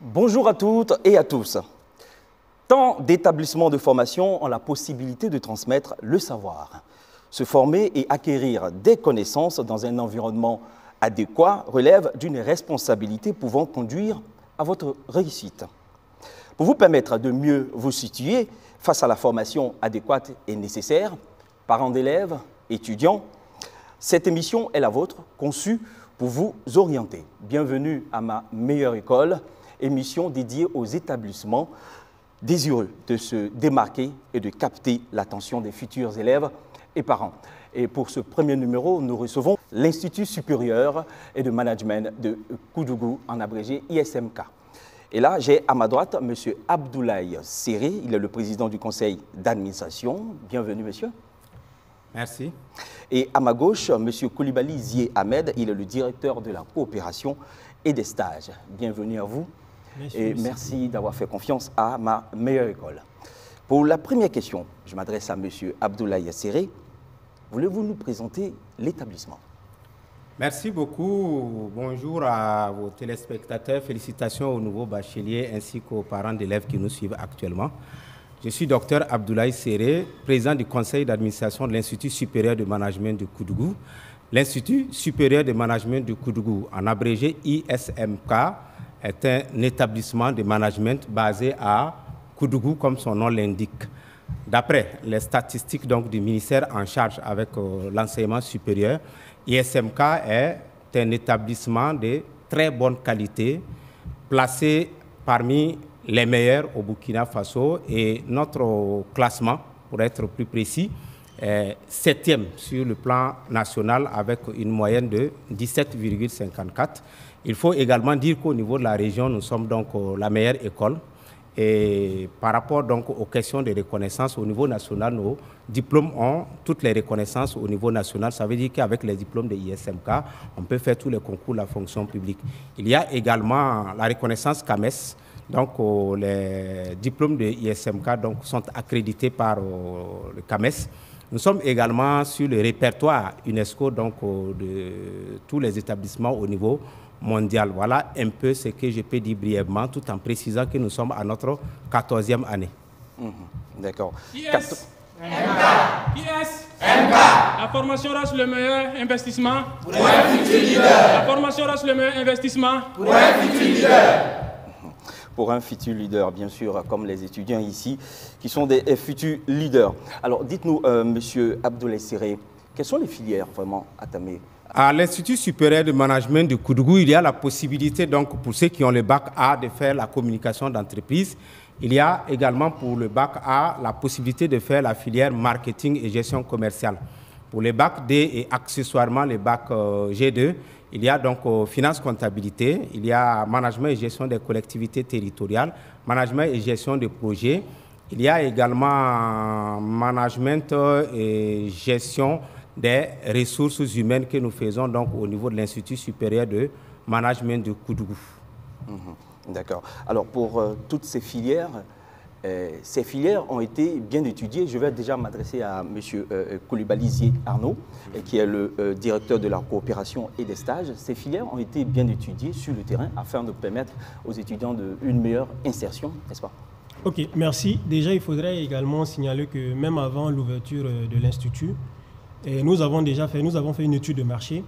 Bonjour à toutes et à tous. Tant d'établissements de formation ont la possibilité de transmettre le savoir. Se former et acquérir des connaissances dans un environnement adéquat relève d'une responsabilité pouvant conduire à votre réussite. Pour vous permettre de mieux vous situer face à la formation adéquate et nécessaire, parents d'élèves, étudiants, cette émission est la vôtre, conçue pour vous orienter. Bienvenue à ma meilleure école émission dédiée aux établissements désireux de se démarquer et de capter l'attention des futurs élèves et parents. Et pour ce premier numéro, nous recevons l'Institut supérieur et de management de Koudougou, en abrégé ISMK. Et là, j'ai à ma droite M. Abdoulaye Serré, il est le président du conseil d'administration. Bienvenue, monsieur. Merci. Et à ma gauche, M. Koulibaly Zié Ahmed, il est le directeur de la coopération et des stages. Bienvenue à vous et merci d'avoir fait confiance à ma meilleure école. Pour la première question, je m'adresse à M. Abdoulaye Yasséré. Voulez-vous nous présenter l'établissement? Merci beaucoup. Bonjour à vos téléspectateurs. Félicitations aux nouveaux bacheliers ainsi qu'aux parents d'élèves qui nous suivent actuellement. Je suis docteur Abdoulaye Serré, président du conseil d'administration de l'Institut supérieur de management de Koudougou. L'Institut supérieur de management de Koudougou, en abrégé ISMK, est un établissement de management basé à Koudougou, comme son nom l'indique. D'après les statistiques donc, du ministère en charge avec euh, l'enseignement supérieur, ISMK est un établissement de très bonne qualité, placé parmi les meilleurs au Burkina Faso et notre classement, pour être plus précis, est septième sur le plan national avec une moyenne de 17,54 il faut également dire qu'au niveau de la région, nous sommes donc euh, la meilleure école. Et par rapport donc aux questions de reconnaissance au niveau national, nos diplômes ont toutes les reconnaissances au niveau national. Ça veut dire qu'avec les diplômes de ISMK, on peut faire tous les concours de la fonction publique. Il y a également la reconnaissance CAMES. Donc euh, les diplômes de ISMK donc, sont accrédités par euh, le CAMES. Nous sommes également sur le répertoire UNESCO donc, de tous les établissements au niveau mondial. Voilà un peu ce que je peux dire brièvement, tout en précisant que nous sommes à notre 14e année. Mhm. D'accord. Yes. MK. La formation reste le meilleur investissement? Pour un futur leader. La formation reste le meilleur investissement? Pour un futur leader. Pour un futur leader, bien sûr, comme les étudiants ici, qui sont des futurs leaders. Alors, dites-nous, euh, Monsieur Abdoulaye Siré, quelles sont les filières vraiment à Tamé à l'Institut supérieur de management de Koudougou, il y a la possibilité, donc, pour ceux qui ont le bac A, de faire la communication d'entreprise. Il y a également pour le bac A la possibilité de faire la filière marketing et gestion commerciale. Pour le bac D et accessoirement le bac euh, G2, il y a donc euh, finance comptabilité, il y a management et gestion des collectivités territoriales, management et gestion des projets. Il y a également management et gestion des ressources humaines que nous faisons donc au niveau de l'Institut supérieur de management de Koudougou. Mhm. D'accord. Alors pour euh, toutes ces filières, euh, ces filières ont été bien étudiées. Je vais déjà m'adresser à M. Euh, Koulibaly Arnaud, qui est le directeur de la coopération et des stages. Ces filières ont été bien étudiées sur le terrain afin de permettre aux étudiants de, une meilleure insertion, n'est-ce pas? Ok, merci. Déjà, il faudrait également signaler que même avant l'ouverture de l'Institut, nous avons déjà fait, nous avons fait une étude de marché.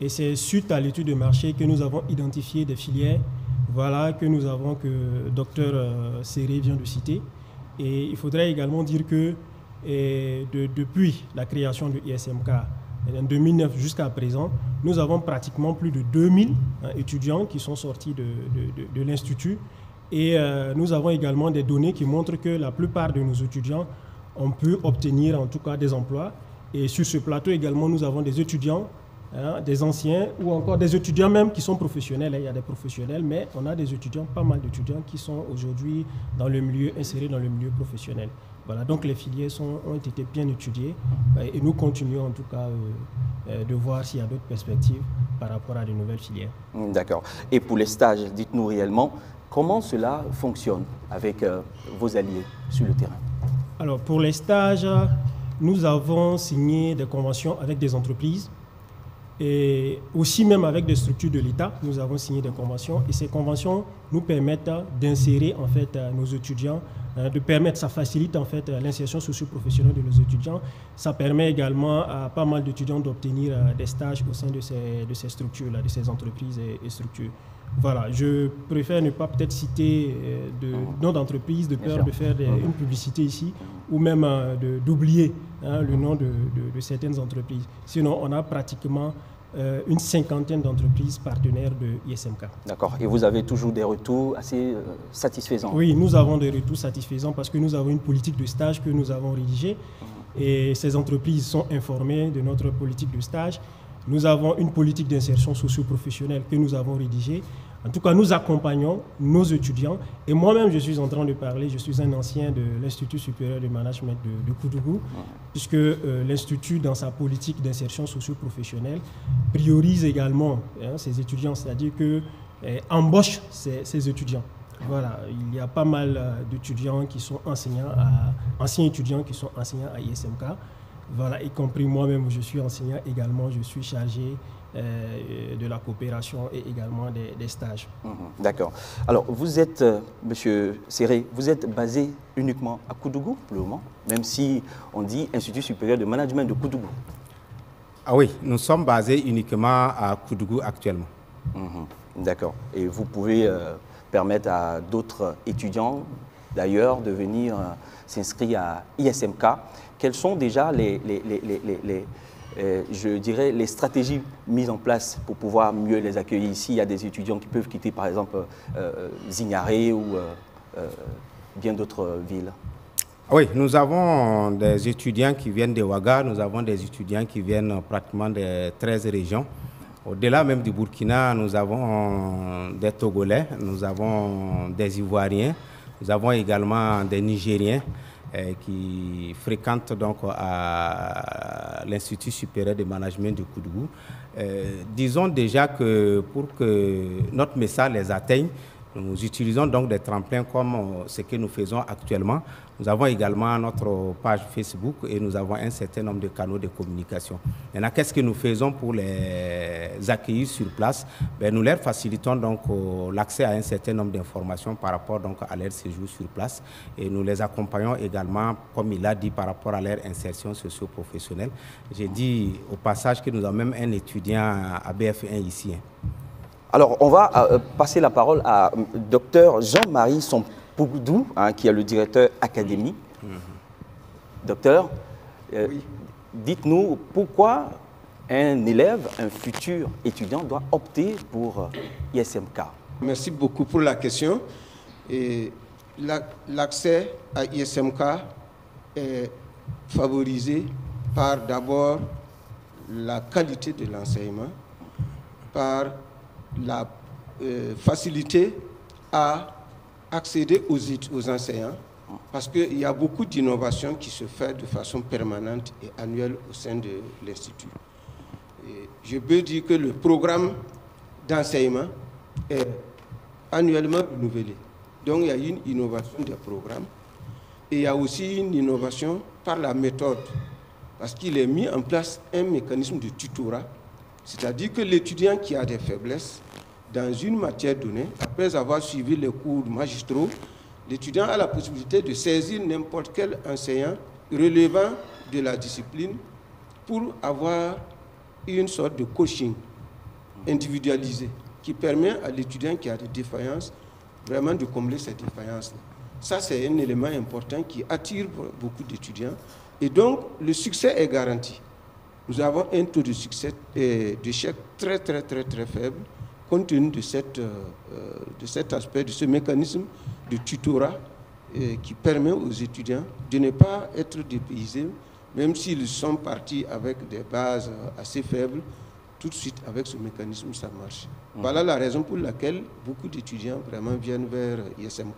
Et c'est suite à l'étude de marché que nous avons identifié des filières, voilà, que nous avons, que docteur euh, Serré vient de citer. Et il faudrait également dire que depuis la création de ISMK, en 2009 jusqu'à présent, nous avons pratiquement plus de 2000 hein, étudiants qui sont sortis de, de, l'Institut. Et euh, nous avons également des données qui montrent que la plupart de nos étudiants ont pu obtenir en tout cas des emplois et sur ce plateau également, nous avons des étudiants hein, des anciens ou encore des étudiants même qui sont professionnels. Il y a des professionnels, mais on a des étudiants, pas mal d'étudiants qui sont aujourd'hui dans le milieu, insérés dans le milieu professionnel. Voilà, donc les filières sont, ont été bien étudiées et nous continuons en tout cas euh, euh, de voir s'il y a d'autres perspectives par rapport à de nouvelles filières. Hmm, d'accord. Et pour les stages, dites-nous réellement comment cela fonctionne avec euh, vos alliés sur le terrain? Alors pour les stages, nous avons signé des conventions avec des entreprises et aussi même avec des structures de l'État, nous avons signé des conventions et ces conventions nous permettent d'insérer en fait nos étudiants, hein, de permettre, ça facilite en fait l'insertion socio-professionnelle de nos étudiants. Ça permet également à pas mal d'étudiants d'obtenir euh, des stages au sein de ces, de ces structures-là, de ces entreprises et, structures. Voilà, je préfère ne pas peut-être citer euh, de nom d'entreprise de peur de faire une publicité ici ou même euh, d'oublier hein, le nom de, de, certaines entreprises. Sinon, on a pratiquement euh, une cinquantaine d'entreprises partenaires de ISMK. D'accord. Et vous avez toujours des retours assez euh, satisfaisants? Oui, nous avons des retours satisfaisants parce que nous avons une politique de stage que nous avons rédigée et ces entreprises sont informées de notre politique de stage. Nous avons une politique d'insertion socio-professionnelle que nous avons rédigée en tout cas, nous accompagnons nos étudiants. Et moi-même, je suis en train de parler, je suis un ancien de l'Institut supérieur de management de, de Koudougou, puisque euh, l'Institut, dans sa politique d'insertion socio-professionnelle, priorise également hein, ses étudiants, c'est-à-dire que eh, embauche ses, étudiants. Voilà, il y a pas mal euh, d'étudiants qui sont enseignants, anciens étudiants qui sont enseignants à ISMK. Voilà, y compris moi-même, je suis enseignant également, je suis chargé euh, de la coopération et également des, stages. Mhm, d'accord. Alors, vous êtes, euh, Monsieur Serré, vous êtes basé uniquement à Koudougou pour le moment, même si on dit Institut supérieur de management de Koudougou. Ah oui, nous sommes basés uniquement à Koudougou actuellement. Mhm, d'accord. Et vous pouvez euh, permettre à d'autres étudiants d'ailleurs de venir s'inscrire à ISMK. Quels sont déjà les, euh, je dirais, les stratégies mises en place pour pouvoir mieux les accueillir? Ici, il y a des étudiants qui peuvent quitter, par exemple, euh, euh Zignaré ou euh, bien d'autres villes. Oui, nous avons des étudiants qui viennent de Ouaga, nous avons des étudiants qui viennent pratiquement de 13 régions. Au-delà même du Burkina, nous avons des Togolais, nous avons des Ivoiriens, nous avons également des Nigériens. Euh, qui fréquente donc à l'Institut supérieur de management de Koudougou. Euh, disons déjà que pour que notre message les atteigne, nous utilisons donc des tremplins comme euh, ce que nous faisons actuellement. Nous avons également notre page Facebook et nous avons un certain nombre de canaux de communication. Maintenant, qu'est-ce que nous faisons pour les accueillir sur place? Ben, Nous leur facilitons donc euh, l'accès à un certain nombre d'informations par rapport donc, à leur séjour sur place et nous les accompagnons également, comme il a dit, par rapport à leur insertion socio-professionnelle. J'ai dit au passage que nous avons même un étudiant à BF1 ici. Alors, on va euh, passer la parole à euh, docteur Jean-Marie Sompoudou, hein, qui est le directeur académie. Docteur, euh, dites-nous pourquoi un élève, un futur étudiant doit opter pour ISMK Merci beaucoup pour la question. L'accès à ISMK est favorisé par d'abord la qualité de l'enseignement, par la euh, facilité à accéder aux, aux enseignants parce qu'il y a beaucoup d'innovations qui se font de façon permanente et annuelle au sein de l'Institut. Je peux dire que le programme d'enseignement est annuellement renouvelé. Donc il y a une innovation des programmes et il y a aussi une innovation par la méthode parce qu'il est mis en place un mécanisme de tutorat c'est-à-dire que l'étudiant qui a des faiblesses dans une matière donnée, après avoir suivi les cours magistraux, l'étudiant a la possibilité de saisir n'importe quel enseignant relevant de la discipline pour avoir une sorte de coaching individualisé qui permet à l'étudiant qui a des défaillances vraiment de combler ces défaillances. Ça, c'est un élément important qui attire beaucoup d'étudiants. Et donc, le succès est garanti nous avons un taux de succès et d'échec très, très, très, très faible, compte tenu de, cette, euh, de cet aspect, de ce mécanisme de tutorat euh, qui permet aux étudiants de ne pas être dépaysés, même s'ils sont partis avec des bases assez faibles, tout de suite avec ce mécanisme, ça marche. Voilà la raison pour laquelle beaucoup d'étudiants vraiment viennent vers ISMK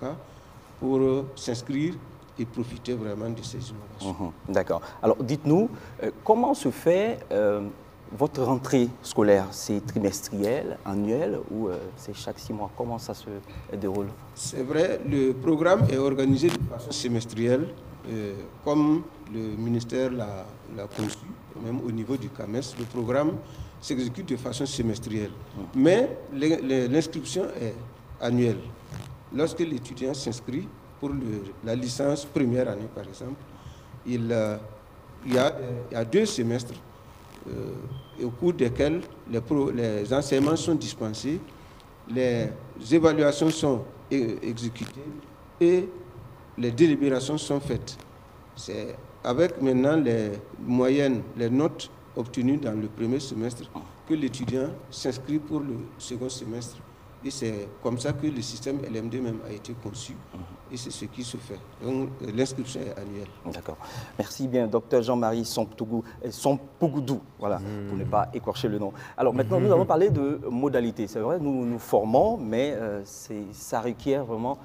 pour euh, s'inscrire et profiter vraiment de ces innovations. Mhm, D'accord. Alors dites-nous, euh, comment se fait euh, votre rentrée scolaire? C'est trimestriel, annuel ou euh, c'est chaque six mois? Comment ça se déroule? C'est vrai, le programme est organisé de façon semestrielle, comme le ministère l'a conçu, même au niveau du CAMES. Le programme s'exécute de façon semestrielle. Mais l'in- l'in- l'inscription est annuelle. Lorsque l'étudiant s'inscrit pour la licence première année, par exemple, il, euh, y, a, deux semestres euh, au cours desquels les, enseignements sont dispensés, les évaluations sont exécutées et les délibérations sont faites. C'est avec maintenant les moyennes, les notes obtenues dans le premier semestre que l'étudiant s'inscrit pour le second semestre. Et c'est comme ça que le système LMD même a été conçu. Et c'est ce qui se fait. Donc euh, l'inscription est annuelle. D'accord. Merci bien, docteur Jean-Marie Sompougou- euh, voilà, pour ne pas écorcher le nom. Alors maintenant, nous allons parler de modalités. C'est vrai, nous nous formons, mais euh, c'est- ça requiert vraiment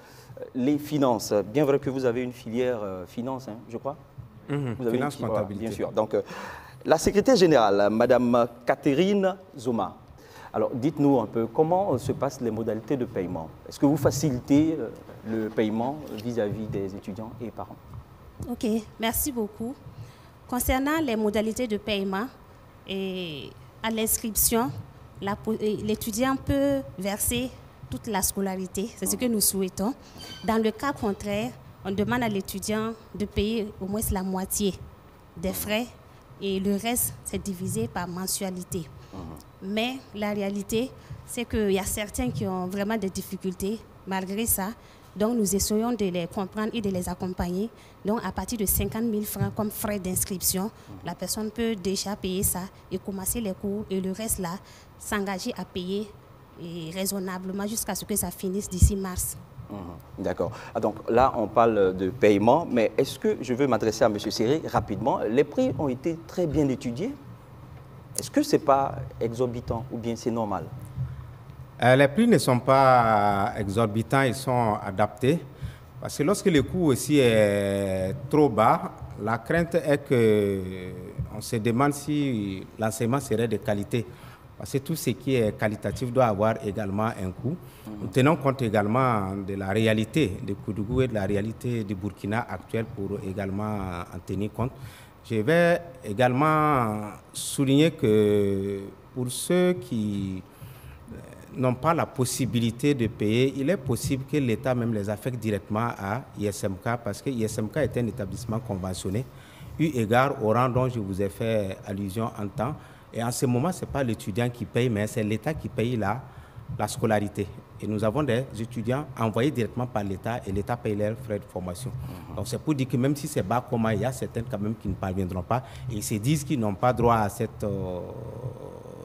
les finances. Bien vrai que vous avez une filière euh, finance, hein, je crois Mhm, Vous avez finance, une- voilà, comptabilité. bien sûr. Donc, euh, la secrétaire générale, Madame Catherine Zoma. Alors, dites-nous un peu comment euh, se passent les modalités de paiement? Est-ce que vous facilitez euh, le paiement vis-à-vis des étudiants et parents? Ok, merci beaucoup. Concernant les modalités de paiement, et à l'inscription, l'étudiant peut verser toute la scolarité, c'est ce que nous souhaitons. Dans le cas contraire, on demande à l'étudiant de payer au moins la moitié des frais et le reste, c'est divisé par mensualité. Mais la réalité, c'est qu'il y a certains qui ont vraiment des difficultés malgré ça. Donc, nous essayons de les comprendre et de les accompagner. Donc, à partir de 50 000 francs comme frais d'inscription, la personne peut déjà payer ça et commencer les cours et le reste là, s'engager à payer et raisonnablement jusqu'à ce que ça finisse d'ici mars. Mhm. D'accord. Ah, donc là, on parle de paiement, mais est-ce que je veux m'adresser à M. Serré rapidement? Les prix ont été très bien étudiés. Est-ce que ce n'est pas exorbitant ou bien c'est normal? Euh, les prix ne sont pas exorbitants, ils sont adaptés. Parce que lorsque le coût aussi est trop bas, la crainte est que on se demande si l'enseignement serait de qualité. Parce que tout ce qui est qualitatif doit avoir également un coût. Nous tenons compte également de la réalité de Koudougou et de la réalité du Burkina actuel pour également en tenir compte. Je vais également souligner que pour ceux qui n'ont pas la possibilité de payer, il est possible que l'État même les affecte directement à ISMK parce que ISMK est un établissement conventionné, eu égard au rang dont je vous ai fait allusion en temps. Et en ce moment, ce n'est pas l'étudiant qui paye, mais c'est l'État qui paye la, la scolarité. Et nous avons des étudiants envoyés directement par l'État et l'État paye leurs frais de formation. Donc c'est pour dire que même si c'est bas comment, il y a certains quand même qui ne parviendront pas et ils se disent qu'ils n'ont pas droit à cette, euh,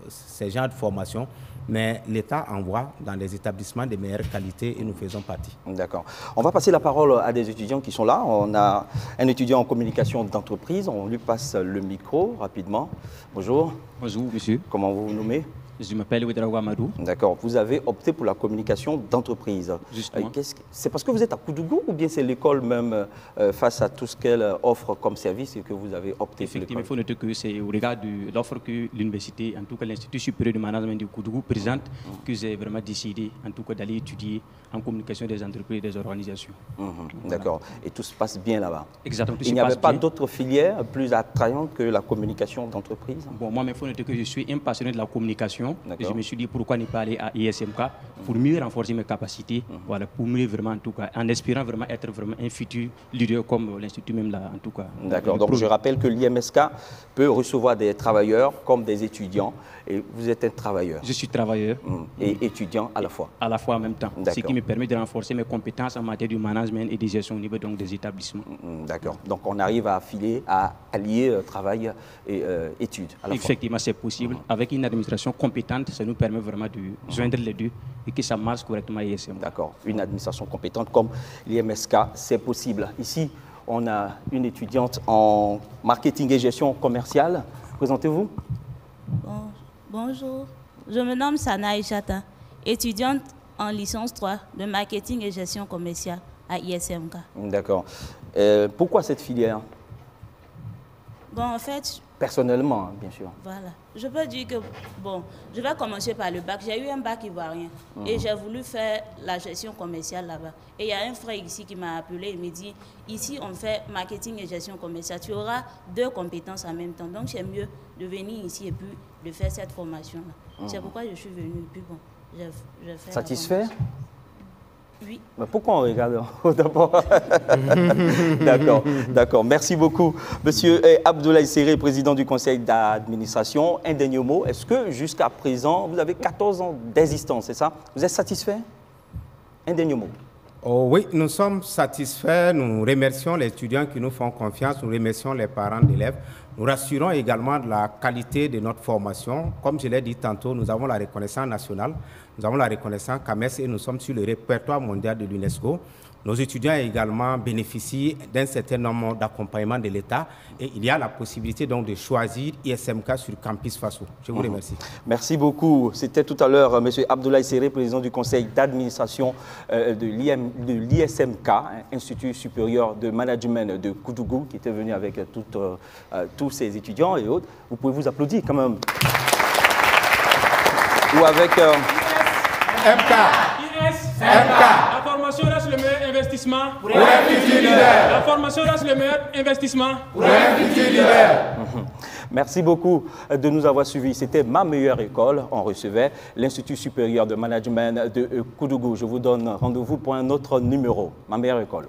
ces genres de formation. Mais l'État envoie dans les établissements de meilleure qualité et nous faisons partie. D'accord. On va passer la parole à des étudiants qui sont là. On a un étudiant en communication d'entreprise. On lui passe le micro rapidement. Bonjour. Bonjour, monsieur. Comment vous vous nommez? Je m'appelle Ouedraogo Amadou. D'accord. Vous avez opté pour la communication d'entreprise. Justement. Euh, C'est parce que vous êtes à Koudougou ou bien c'est l'école même, euh, face à tout ce qu'elle offre comme service, et que vous avez opté pour Effectivement, il faut noter que c'est au regard de l'offre que l'université, en tout cas l'Institut supérieur de management du Koudougou, présente, que j'ai vraiment décidé, en tout cas, d'aller étudier en communication des entreprises et des organisations. Mhm. D'accord. Et tout se passe bien là-bas? Exactement, tout Il n'y avait pas d'autres filières plus attrayantes que la communication d'entreprise? Bon, moi, il faut noter que je suis un passionné de la communication. Et je me suis dit pourquoi ne pas aller à ISMK pour mieux renforcer mes capacités, Mhm. voilà, pour mieux vraiment, en tout cas, en espérant vraiment être vraiment un futur leader comme l'Institut même là, en tout cas. D'accord. Donc je rappelle que l'IMSK peut recevoir des travailleurs comme des étudiants. Et vous êtes un travailleur Je suis travailleur. Mhm. et étudiant à la fois. à la fois en même temps. Ce qui me permet de renforcer mes compétences en matière de management et de gestion au niveau donc, des établissements. Mhm. D'accord. Donc on arrive à affiler, à allier euh, travail et euh, études à la fois. Effectivement, c'est possible. Avec une administration compétente, ça nous permet vraiment de joindre les deux et que ça marche correctement à ISM. D'accord. Une administration compétente comme l'IMSK, c'est possible. Ici, on a une étudiante en marketing et gestion commerciale. Présentez-vous. Bon, Bonjour, je me nomme Sana Ishata, étudiante en licence 3 de marketing et gestion commerciale à ISMK. D'accord. Euh, pourquoi cette filière? Bon, en fait, Personnellement, bien sûr. voilà. Je peux dire que, bon, je vais commencer par le bac. J'ai eu un bac ivoirien et j'ai voulu faire la gestion commerciale là-bas. Et il y a un frère ici qui m'a appelé et me dit, ici on fait marketing et gestion commerciale. Tu auras deux compétences en même temps. Donc c'est mieux de venir ici et puis de faire cette formation-là. C'est pourquoi je suis venue. Et puis bon, fais la Satisfait? Oui. Mais pourquoi on regarde d'abord D'accord, d'accord. Merci beaucoup. Monsieur eh, Abdoulaye Serré, président du conseil d'administration. Un dernier mot. Est-ce que jusqu'à présent, vous avez 14 ans d'existence, c'est ça? Vous êtes satisfait? Un dernier mot. Oh oui, nous sommes satisfaits. Nous remercions les étudiants qui nous font confiance. Nous remercions les parents d'élèves. Nous rassurons également de la qualité de notre formation. Comme je l'ai dit tantôt, nous avons la reconnaissance nationale, nous avons la reconnaissance CAMES et nous sommes sur le répertoire mondial de l'UNESCO. Nos étudiants également bénéficient d'un certain nombre d'accompagnements de l'État et il y a la possibilité donc de choisir ISMK sur Campus Faso. Je vous remercie. Merci beaucoup. C'était tout à l'heure euh, Monsieur Abdoulaye Serré, président du conseil d'administration euh, de l'ISMK, hein, Institut supérieur de management de Koudougou, qui était venu avec euh, tous ses étudiants et autres. Vous pouvez vous applaudir quand même. Ou avec... euh, MK, MK, la formation reste le meilleur investissement. Pour un futur leader. La formation reste le meilleur investissement. Pour un futur leader. Merci beaucoup de nous avoir suivis. C'était ma meilleure école. On recevait l'Institut supérieur de management de Koudougou. Je vous donne rendez-vous pour un autre numéro. Ma meilleure école.